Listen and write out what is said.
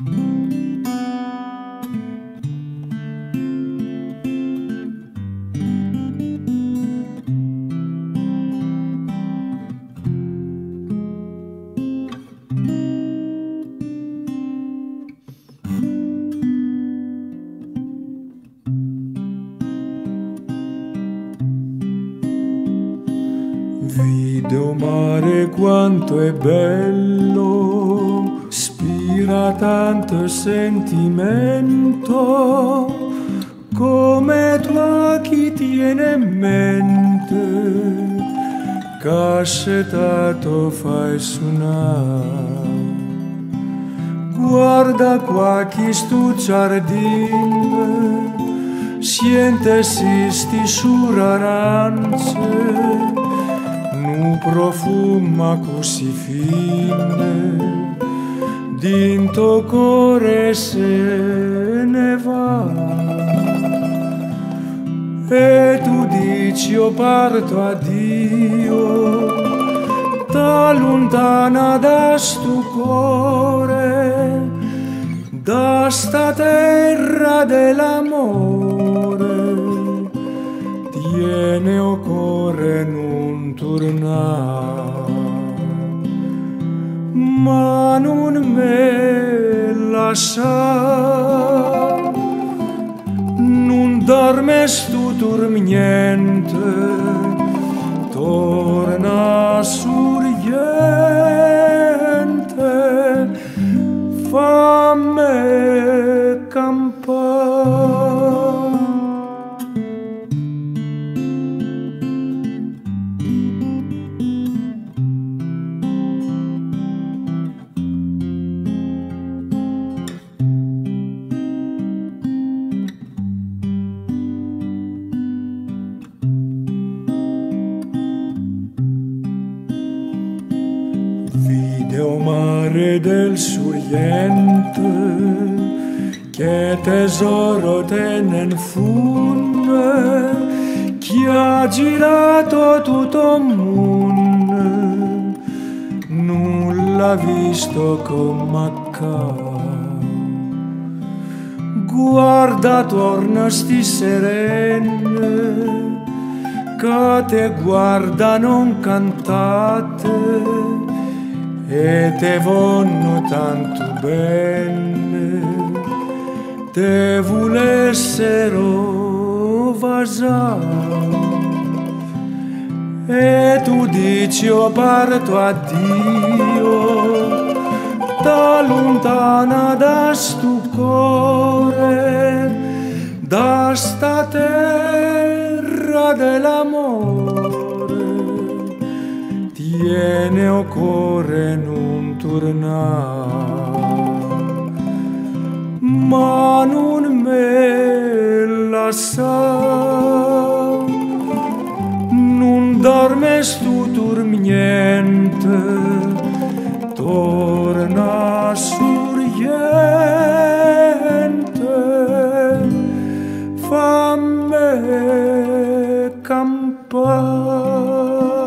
Vide mare quanto è bello, spira tanto sentimento, come tu chi tiene in mente, cascetato fai suonare. Guarda qua chi stu giardino, siente si sti arance, nu profuma così fine, dinto core se ne va. E tu dici io parto a Dio, da lontana da stu cuore, da sta terra dell'amore, tiene o cuore non tornare, ma non me lasciare non dormes tu dormiente, torna sorgente, mare del Surgente che tesoro tenne in funne chi ha girato tutto il mondo nulla visto come accade. Guarda torna sti serene che te guardano cantate e te vanno tanto bene, te volessero vasare. E tu dici io parto a Dio, da lontana da stu cuore, da sta terra tiene o cuore non tornare, ma non me lascia, non dorme stu dormiente, torna sorgente, fammi campare.